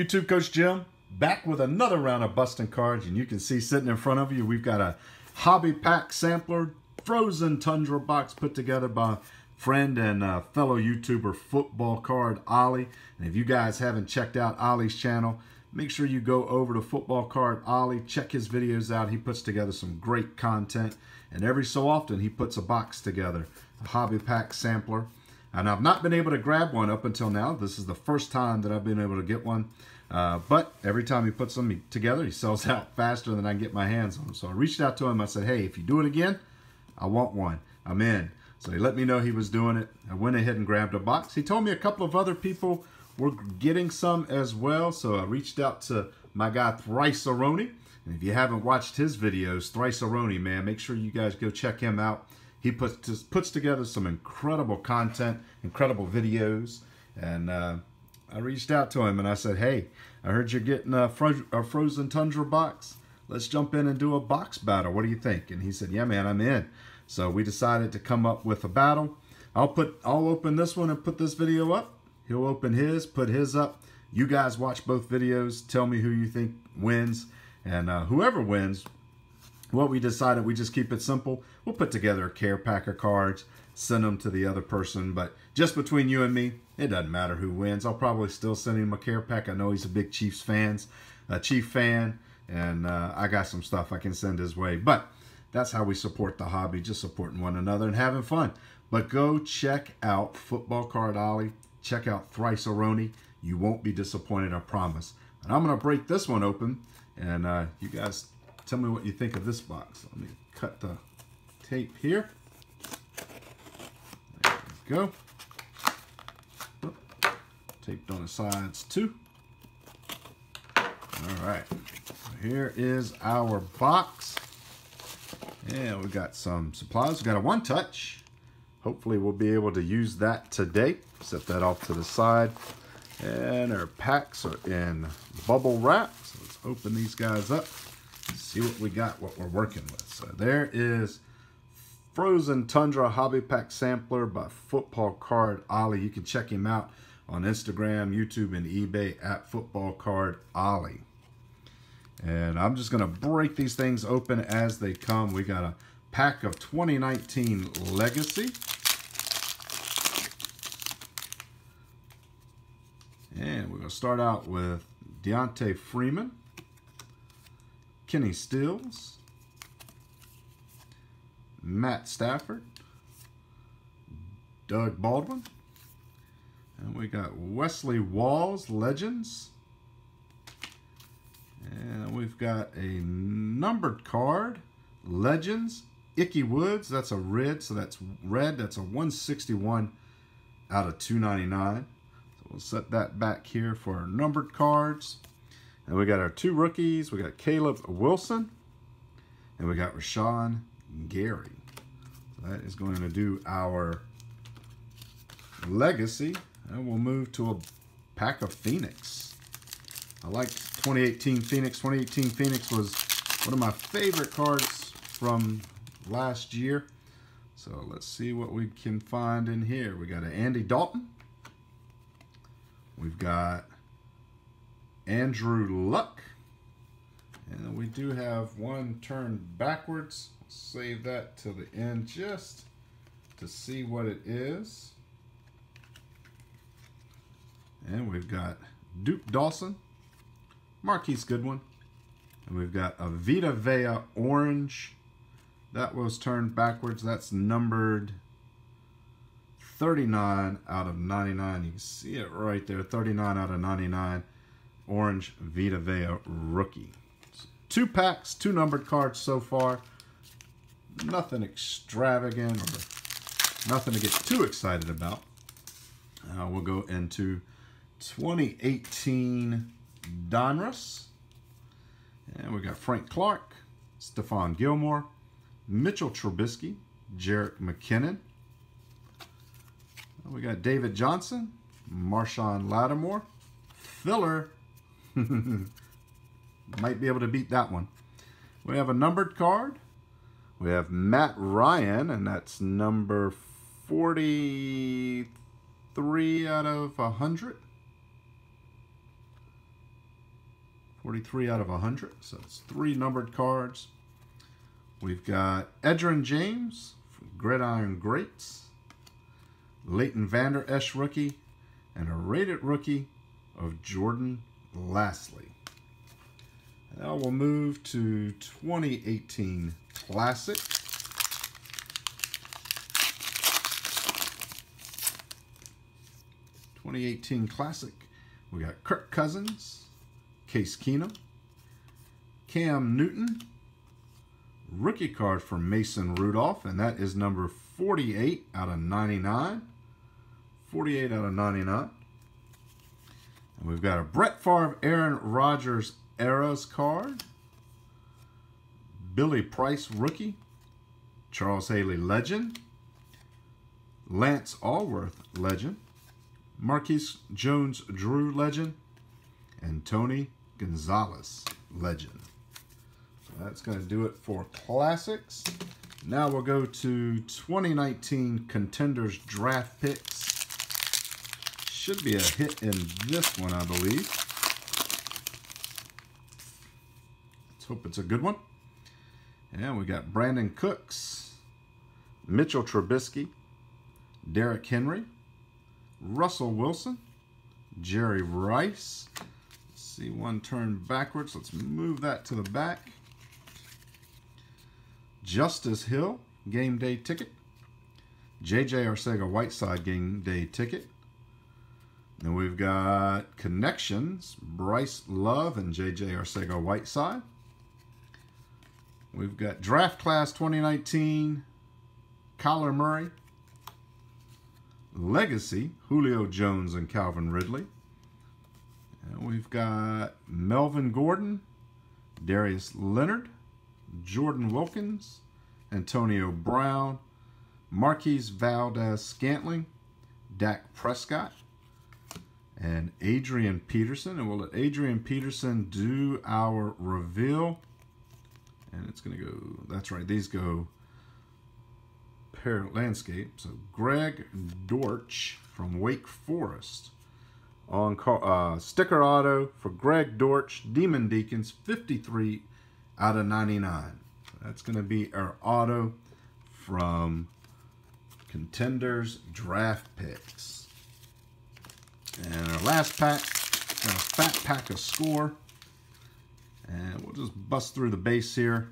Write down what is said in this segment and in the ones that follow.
YouTube? Coach Jim back with another round of busting cards, and you can see sitting in front of you, we've got a hobby pack sampler frozen tundra box put together by friend and uh, fellow YouTuber football card Olly. And if you guys haven't checked out Olly's channel, make sure you go over to football card Olly, check his videos out. He puts together some great content, and every so often he puts a box together, a hobby pack sampler. And I've not been able to grab one up until now. This is the first time that I've been able to get one. Uh, but every time he puts them together, he sells out faster than I can get my hands on them. So I reached out to him. I said, hey, if you do it again, I want one. I'm in. So he let me know he was doing it. I went ahead and grabbed a box. He told me a couple of other people were getting some as well. So I reached out to my guy Thricearoni. And if you haven't watched his videos, Thricearoni, man, make sure you guys go check him out. He puts puts together some incredible content, incredible videos, and uh, I reached out to him and I said, "Hey, I heard you're getting a, fro a frozen tundra box. Let's jump in and do a box battle. What do you think?" And he said, "Yeah, man, I'm in." So we decided to come up with a battle. I'll put I'll open this one and put this video up. He'll open his, put his up. You guys watch both videos. Tell me who you think wins, and uh, whoever wins, what we decided, we just keep it simple. We'll put together a care pack of cards, send them to the other person. But just between you and me, it doesn't matter who wins. I'll probably still send him a care pack. I know he's a big Chiefs fans, a Chief fan, and uh, I got some stuff I can send his way. But that's how we support the hobby, just supporting one another and having fun. But go check out Football Card Olly. Check out Thricearoni. You won't be disappointed, I promise. And I'm going to break this one open, and uh, you guys Tell me what you think of this box. Let me cut the tape here. There we go. Taped on the sides too. All right. So here is our box. And we got some supplies. We got a one touch. Hopefully we'll be able to use that today. Set that off to the side. And our packs are in bubble wrap. So let's open these guys up see what we got, what we're working with. So there is Frozen Tundra Hobby Pack Sampler by Football Card Olly. You can check him out on Instagram, YouTube, and eBay at Football Card Olly. And I'm just going to break these things open as they come. We got a pack of 2019 Legacy. And we're going to start out with Devonta Freeman. Kenny Stills, Matt Stafford, Doug Baldwin, and we got Wesley Walls, Legends, and we've got a numbered card, Legends, Ickey Woods, that's a red, so that's red, that's a 161 out of 299. So we'll set that back here for our numbered cards. And we got our two rookies. We got Caleb Wilson. And we got Rashan Gary. So that is going to do our legacy. And we'll move to a pack of Phoenix. I like 2018 Phoenix. 2018 Phoenix was one of my favorite cards from last year. So let's see what we can find in here. We got an Andy Dalton. We've got Andrew Luck. And we do have one turn backwards. Save that to the end just to see what it is. And we've got Duke Dawson, Marquise Goodwin, and we've got a Vita Vea Orange. That was turned backwards. That's numbered 39 out of 99. You can see it right there, 39 out of 99. Orange Vita Vea rookie. Two packs, two numbered cards so far. Nothing extravagant or nothing to get too excited about. Uh, we'll go into 2018 Donruss. And we got Frank Clark, Stephon Gilmore, Mitchell Trubisky, Jerick McKinnon. We got David Johnson, Marshon Lattimore, Filler Might be able to beat that one. We have a numbered card. We have Matt Ryan, and that's number 43 out of 100. 43 out of 100. So it's three numbered cards. We've got Edgerrin James from Gridiron Greats, Leighton Vander Esch rookie, and a rated rookie of Jordan Lasley. Now we'll move to 2018 Classic. Twenty eighteen Classic. We got Kirk Cousins, Case Keenum, Cam Newton, rookie card for Mason Rudolph, and that is number 48 out of 99. 48 out of 99. And we've got a Brett Favre, Aaron Rodgers Eras card. Billy Price rookie. Charles Haley legend. Lance Alworth legend. Marquise Jones Drew legend. And Tony Gonzalez legend. So that's going to do it for classics. Now we'll go to 2019 contenders draft picks. Should be a hit in this one, I believe. Let's hope it's a good one. And we got Brandin Cooks, Mitchell Trubisky, Derrick Henry, Russell Wilson, Jerry Rice. Let's see one turn backwards. Let's move that to the back. Justice Hill, game day ticket. JJ Arcega Whiteside game day ticket. Then we've got Connections, Bryce Love and JJ Arcega Whiteside. We've got Draft Class 2019, Kyler Murray. Legacy, Julio Jones and Calvin Ridley. And we've got Melvin Gordon, Darius Leonard, Jordan Wilkins, Antonio Brown, Marquez Valdes Scantling, Dak Prescott, and Adrian Peterson. And we'll let Adrian Peterson do our reveal. And it's going to go, that's right, these go pair landscape. So Greg Dortch from Wake Forest on uh, sticker auto for Greg Dortch, Demon Deacons, 53 out of 99. That's going to be our auto from Contenders Draft Picks. And our last pack, a fat pack of score. And we'll just bust through the base here.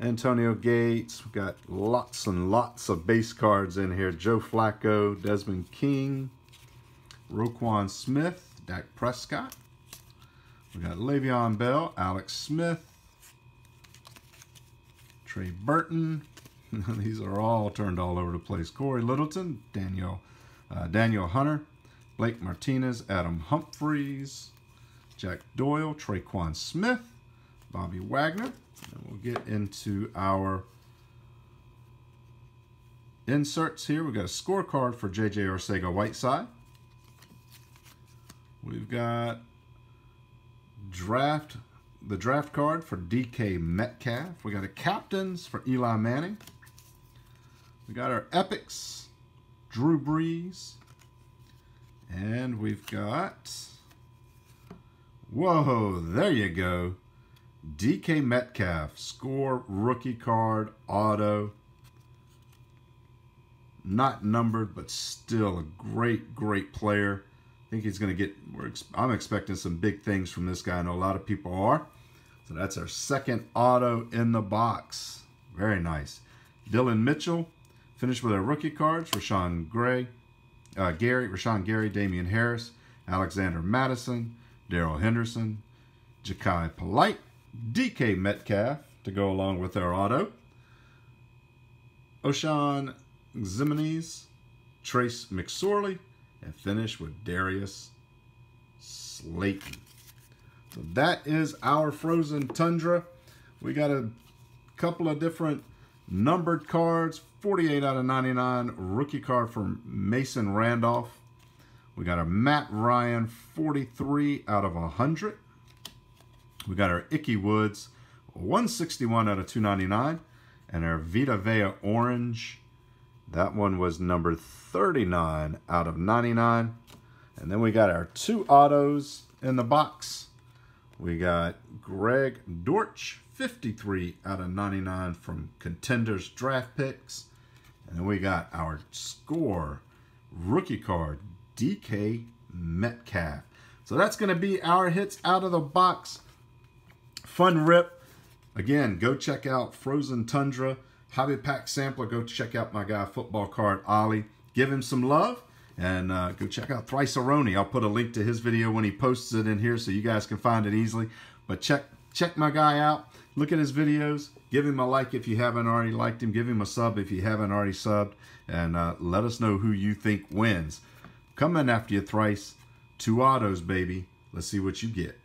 Antonio Gates, we've got lots and lots of base cards in here. Joe Flacco, Desmond King, Roquan Smith, Dak Prescott. We got Le'Veon Bell, Alex Smith, Trey Burton. These are all turned all over the place. Cory Littleton, Daniel, uh, Danielle Hunter, Blake Martinez, Adam Humphries, Jack Doyle, Tre'Quan Smith, Bobby Wagner. And we'll get into our inserts here. We've got a scorecard for J.J. Arcega Whiteside. We've got draft the draft card for DK Metcalf. We got a captains for Eli Manning. We got our epics, Drew Brees. And we've got, whoa, there you go. DK Metcalf, score rookie card, auto. Not numbered, but still a great, great player. I think he's going to get, I'm expecting some big things from this guy. I know a lot of people are. So that's our second auto in the box. Very nice. Dillon Mitchell, finished with our rookie cards. Rashawn Gray, uh, Gary, Rashan Gary, Damien Harris, Alexander Mattison, Darrell Henderson, Jachai Polite, DK Metcalf to go along with our auto. Oshane Ximines, Trace McSorley, and finish with Darius Slayton. So that is our Frozen Tundra. We got a couple of different numbered cards. 48 out of 99 rookie card from Mason Rudolph. We got our Matt Ryan 43 out of 100. We got our Ickey Woods 161 out of 299. And our Vita Vea Orange. That one was number 39 out of 99. And then we got our two autos in the box. We got Greg Dortch, 53 out of 99 from Contenders Draft Picks. And then we got our score rookie card, DK Metcalf. So that's going to be our hits out of the box. Fun rip. Again, go check out Frozen Tundra. Hobby Pack Sampler. Go check out my guy, Football Card Olly. Give him some love. And uh, go check out Thricearoni. I'll put a link to his video when he posts it in here so you guys can find it easily. But check check my guy out. Look at his videos. Give him a like if you haven't already liked him. Give him a sub if you haven't already subbed. And uh, let us know who you think wins. Coming after you thrice. Two autos, baby. Let's see what you get.